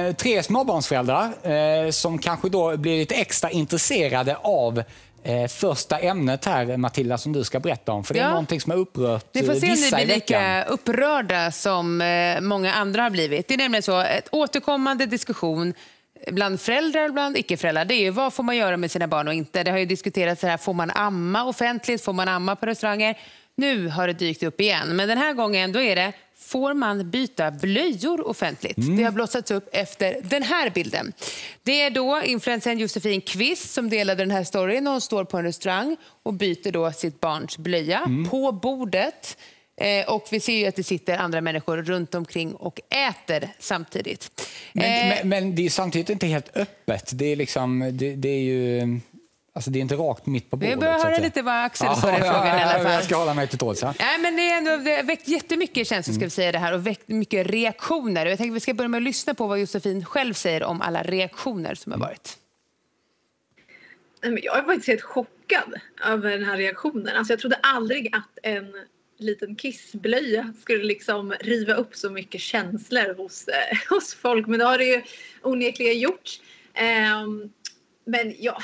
Eh, tre småbarnsföräldrar eh, som kanske då blir lite extra intresserade av eh, första ämnet här, Matilda, som du ska berätta om. För det är Ja. någonting som har upprört Vi får eh, se om ni vissa i blir veckan. lika upprörda som många andra har blivit. Det är nämligen så, ett återkommande diskussion bland föräldrar och bland icke-föräldrar, det är ju vad får man göra med sina barn och inte. Det har ju diskuterats så här, får man amma offentligt, får man amma på restauranger? Nu har det dykt upp igen, men den här gången då är det Får man byta blöjor offentligt? Det har blossats upp efter den här bilden. Det är då influencern Josefin Kvist som delade den här storyn. Hon står på en restaurang och byter då sitt barns blöja på bordet. Eh, och vi ser ju att det sitter andra människor runt omkring och äter samtidigt. Men, Eh, men, men det är samtidigt inte helt öppet. Det är, liksom, det, det är ju... Alltså det är inte rakt mitt på bordet. vi börjar höra lite vad Axel Ja, sa i frågan i alla fall. Jag ska hålla mig till tåls. ja. Nej, men det, är ändå, det har väckt jättemycket känslor ska vi säga det här och väckt mycket reaktioner. Jag tänkte att vi ska börja med att lyssna på vad Josefin själv säger om alla reaktioner som har varit. Nej, men Jag är faktiskt helt chockad över den här reaktionen. Alltså jag trodde aldrig att en liten kissblöja skulle liksom riva upp så mycket känslor hos, eh, hos folk. Men det har det ju onekligen gjort. Ehm, men ja,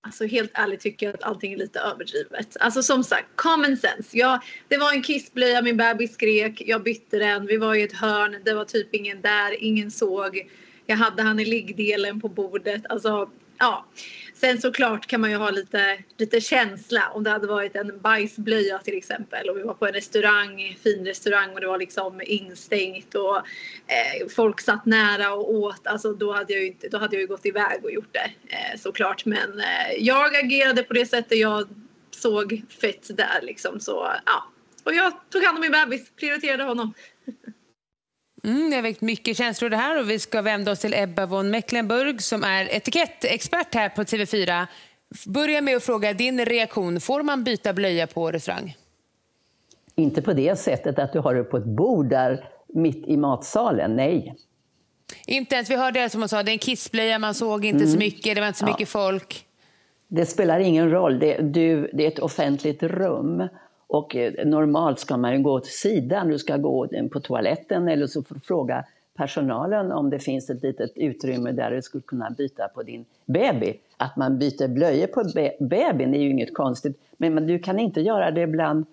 alltså helt ärligt tycker jag att allting är lite överdrivet. Alltså som sagt, common sense. Jag, det var en kissblöja, min bebis skrek, jag bytte den, vi var i ett hörn, det var typ ingen där, ingen såg. Jag hade han i liggdelen på bordet. Alltså, ja. Sen såklart kan man ju ha lite, lite känsla om det hade varit en bajsblöja till exempel och vi var på en restaurang, fin restaurang och det var liksom instängt och eh, folk satt nära och åt. Alltså då hade jag ju, då hade jag ju gått iväg och gjort det eh, såklart. Men eh, jag agerade på det sättet jag såg fett där liksom så ja. Och jag tog hand om min bebis, prioriterade honom. Mm, det har väckt mycket känslor det här och vi ska vända oss till Ebba von Mecklenburg som är etikettexpert här på TV4. Börja med att fråga din reaktion. Får man byta blöja på restaurang? Inte på det sättet att du har det på ett bord där mitt i matsalen, nej. Inte ens, vi hörde det som hon sa, det är en kissblöja, man såg inte så mycket, det var inte så mycket folk. Det spelar ingen roll, det, du, det är ett offentligt rum. Och eh, normalt ska man ju gå åt sidan, du ska gå på toaletten eller så får du fråga personalen om det finns ett litet utrymme där du skulle kunna byta på din baby. Att man byter blöjor på be- är ju inget konstigt, men men du kan inte göra det bland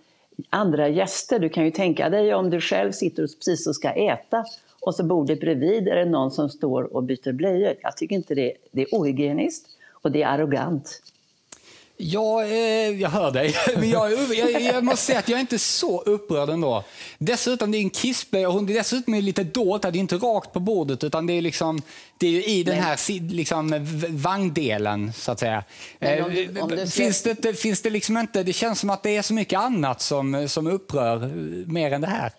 andra gäster. Du kan ju tänka dig om du själv sitter och precis och ska äta och så bordet bredvid är det någon som står och byter blöjor. Jag tycker inte det, det är ohygieniskt och det är arrogant. Ja, eh, jag hör dig. Men jag, jag, jag måste säga att jag är inte så upprörd ändå. Dessutom, det är en kissblöja och hon- dessutom är lite dolt. Det är inte rakt på bordet utan det är, liksom, det är ju i den här liksom, vagndelen, så att säga. Om- Eh, om det- finns, det, inte- finns det liksom inte... Det känns som att det är så mycket annat som, som upprör eh, mer än det här.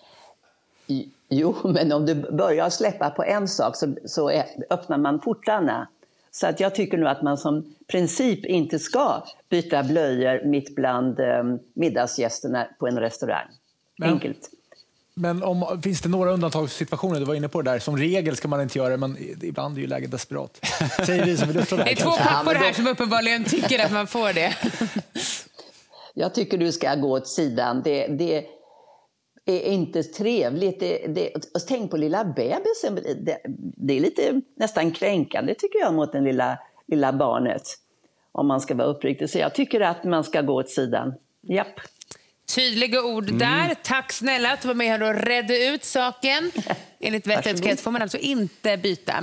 Jo, men om du börjar släppa på en sak så, så är, öppnar man portarna. Så att jag tycker nu att man som princip inte ska byta blöjor mitt bland eh, middagsgästerna på en restaurang. Men- Enkelt. Men om, finns det några undantagssituationer? Du var inne på det där. Som regel ska man inte göra det, men ibland är ju läget desperat. Säger vi som vill uppstå där. Det är två pappor här som uppenbarligen tycker att man får det. Jag tycker du ska gå åt sidan. Det, det är inte trevligt. Det, det, och tänk på lilla bebisen. Det, det är lite nästan kränkande tycker jag mot det lilla, lilla barnet. Om man ska vara uppriktig. Så jag tycker att man ska gå åt sidan. Japp. Tydliga ord där. Tack snälla att du var med här och redde ut saken. Enligt vett och etikett får man alltså inte byta.